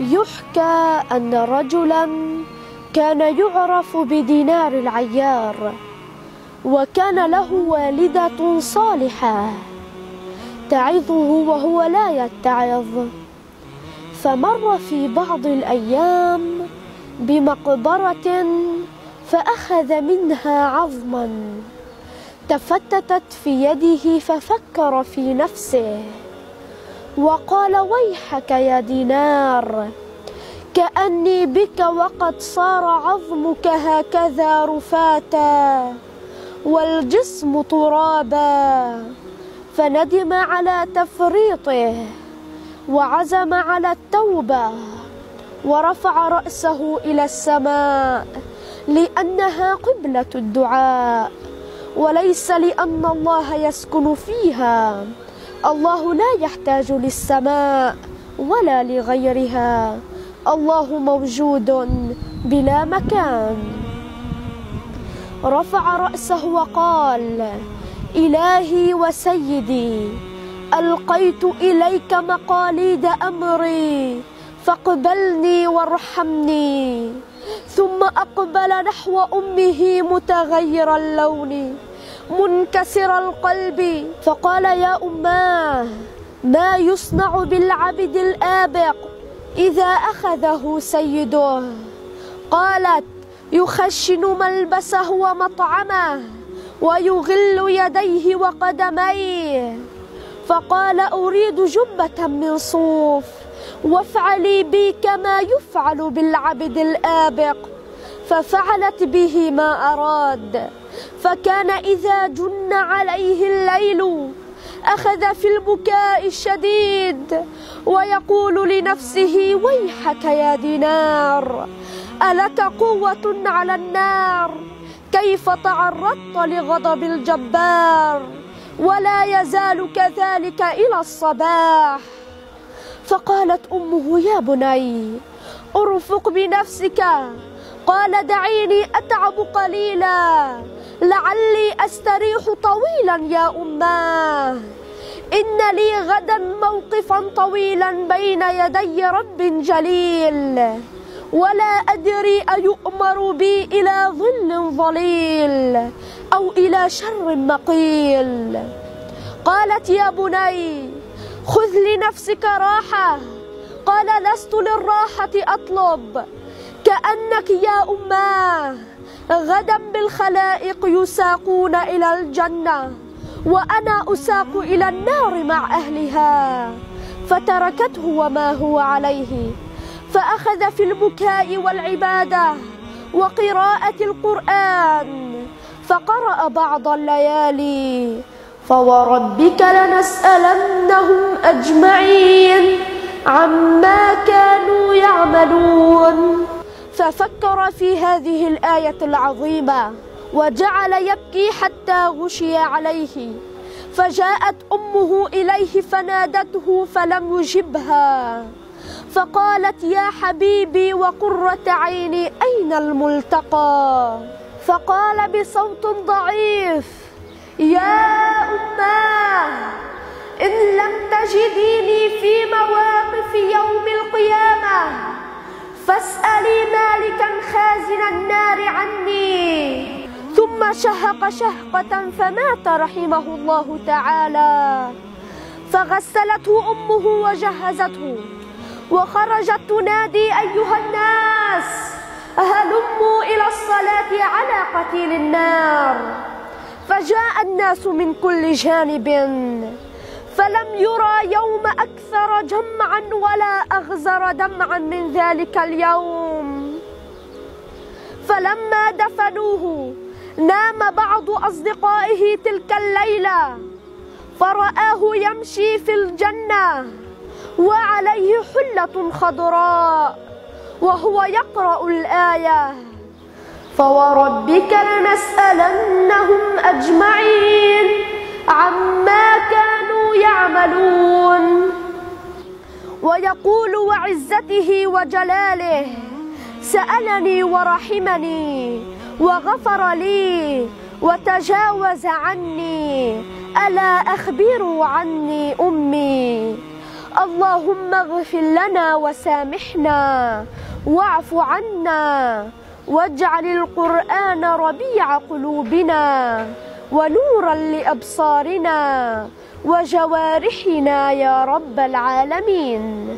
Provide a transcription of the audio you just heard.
يحكى أن رجلا كان يعرف بدينار العيار وكان له والدة صالحة تعظه وهو لا يتعظ. فمر في بعض الأيام بمقبرة فأخذ منها عظما تفتتت في يده ففكر في نفسه. وقال ويحك يا دينار كأني بك وقد صار عظمك هكذا رفاتا والجسم ترابا فندم على تفريطه وعزم على التوبة ورفع رأسه إلى السماء لأنها قبلة الدعاء وليس لأن الله يسكن فيها. الله لا يحتاج للسماء ولا لغيرها. الله موجود بلا مكان. رفع رأسه وقال إلهي وسيدي ألقيت إليك مقاليد أمري فاقبلني وارحمني ثم أقبل نحو أمه متغير اللون. منكسر القلب. فقال يا أماه ما يصنع بالعبد الآبق إذا أخذه سيده. قالت يخشن ملبسه ومطعمه ويغل يديه وقدميه. فقال أريد جبة من صوف وافعلي بي كما يفعل بالعبد الآبق. ففعلت به ما أراد. فكان إذا جن عليه الليل أخذ في البكاء الشديد ويقول لنفسه ويحك يا دينار ألك قوة على النار؟ كيف تعرضت لغضب الجبار؟ ولا يزال كذلك إلى الصباح. فقالت أمه يا بني أرفق بنفسك. قال دعيني أتعب قليلا. لعلي أستريح طويلا يا أماه إن لي غدا موقفا طويلا بين يدي رب جليل. ولا أدري أيؤمر بي إلى ظل ظليل أو إلى شر مقيل. قالت يا بني خذ لنفسك راحة. قال لست للراحة أطلب. كأنك يا أماه غدا بالخلائق يساقون إلى الجنة وأنا أساق إلى النار مع أهلها. فتركته وما هو عليه. فأخذ في البكاء والعبادة وقراءة القرآن. فقرأ بعض الليالي. فوربك لنسألنهم أجمعين عما كانوا يعملون. ففكر في هذه الآية العظيمة وجعل يبكي حتى غشي عليه. فجاءت أمه إليه فنادته فلم يجبها. فقالت يا حبيبي وقرة عيني أين الملتقى؟ فقال بصوت ضعيف يا أماه إن لم تجديني في مواقف فاسألي مالكا خازن النار عني. ثم شهق شهقة فمات رحمه الله تعالى. فغسلته أمه وجهزته. وخرجت تنادي أيها الناس هلموا إلى الصلاة على قتيل النار. فجاء الناس من كل جانب. فلم يرى يوم أكثر جمعا ولا أغزر دمعا من ذلك اليوم. فلما دفنوه نام بعض أصدقائه تلك الليلة فرآه يمشي في الجنة وعليه حلة خضراء وهو يقرأ الآية. فوربك لنسألنهم أجمعين. ويقول وعزته وجلاله سألني ورحمني وغفر لي وتجاوز عني ألا أخبروا عني أمي؟ اللهم اغفر لنا وسامحنا واعف عنا واجعل القرآن ربيع قلوبنا ونورا لأبصارنا وجوارحنا يا رب العالمين.